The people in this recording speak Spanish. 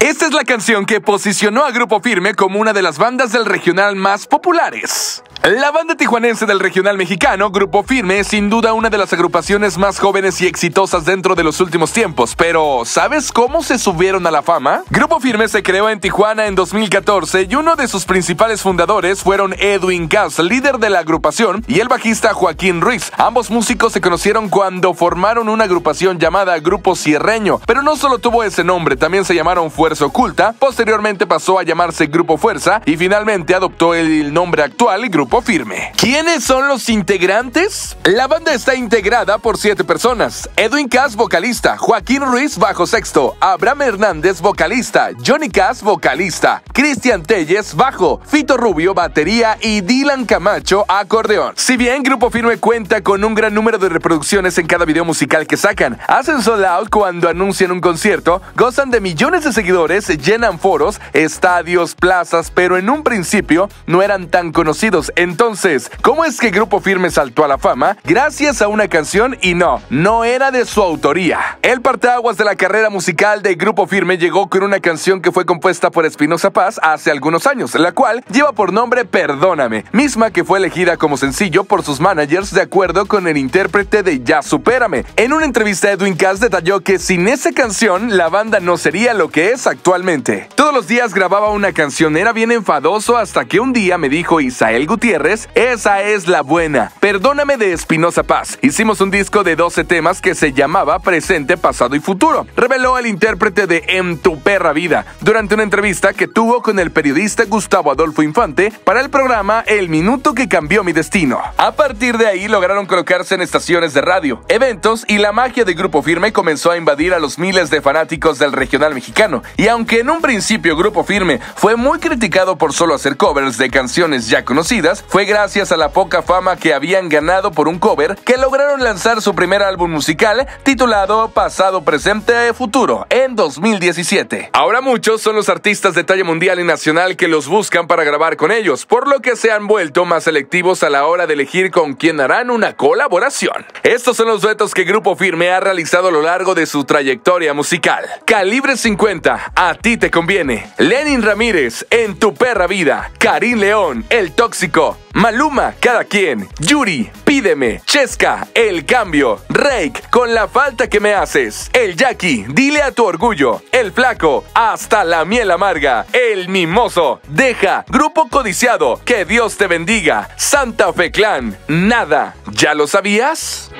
Esta es la canción que posicionó a Grupo Firme como una de las bandas del regional más populares. La banda tijuanense del regional mexicano, Grupo Firme, es sin duda una de las agrupaciones más jóvenes y exitosas dentro de los últimos tiempos, pero ¿sabes cómo se subieron a la fama? Grupo Firme se creó en Tijuana en 2014 y uno de sus principales fundadores fueron Edwin Cass, líder de la agrupación, y el bajista Joaquín Ruiz. Ambos músicos se conocieron cuando formaron una agrupación llamada Grupo Cierreño, pero no solo tuvo ese nombre, también se llamaron Fuerza Oculta, posteriormente pasó a llamarse Grupo Fuerza y finalmente adoptó el nombre actual Grupo Firme. ¿Quiénes son los integrantes? La banda está integrada por siete personas. Edwin Cass, vocalista. Joaquín Ruiz, bajo sexto. Abraham Hernández, vocalista. Johnny Cass, vocalista. Cristian Telles, bajo. Fito Rubio, batería. Y Dylan Camacho, acordeón. Si bien Grupo Firme cuenta con un gran número de reproducciones en cada video musical que sacan, hacen sold out cuando anuncian un concierto, gozan de millones de seguidores, llenan foros, estadios, plazas, pero en un principio no eran tan conocidos. Entonces, ¿cómo es que Grupo Firme saltó a la fama? Gracias a una canción y no, no era de su autoría. El parteaguas de la carrera musical de Grupo Firme llegó con una canción que fue compuesta por Espinosa Paz hace algunos años, la cual lleva por nombre Perdóname, misma que fue elegida como sencillo por sus managers de acuerdo con el intérprete de Ya Supérame. En una entrevista Edwin Cass detalló que sin esa canción la banda no sería lo que es actualmente. Todos los días grababa una canción, era bien enfadoso hasta que un día me dijo Isael Gutiérrez esa es la buena. Perdóname de Espinosa Paz. Hicimos un disco de 12 temas que se llamaba Presente, Pasado y Futuro. Reveló el intérprete de En tu perra vida durante una entrevista que tuvo con el periodista Gustavo Adolfo Infante para el programa El Minuto que cambió mi destino. A partir de ahí lograron colocarse en estaciones de radio, eventos y la magia de Grupo Firme comenzó a invadir a los miles de fanáticos del regional mexicano. Y aunque en un principio Grupo Firme fue muy criticado por solo hacer covers de canciones ya conocidas, fue gracias a la poca fama que habían ganado por un cover que lograron lanzar su primer álbum musical titulado Pasado, Presente, Futuro en 2017. Ahora muchos son los artistas de talla mundial y nacional que los buscan para grabar con ellos, por lo que se han vuelto más selectivos a la hora de elegir con quién harán una colaboración. Estos son los duetos que Grupo Firme ha realizado a lo largo de su trayectoria musical. Calibre 50, A ti te conviene. Lenin Ramírez, En tu perra vida. Karim León, El Tóxico. Maluma, cada quien. Yuri, pídeme. Chesca, el cambio. Rake, con la falta que me haces. El Jackie, dile a tu orgullo. El flaco, hasta la miel amarga. El mimoso, deja. Grupo codiciado, que Dios te bendiga. Santa Fe Clan, nada. ¿Ya lo sabías?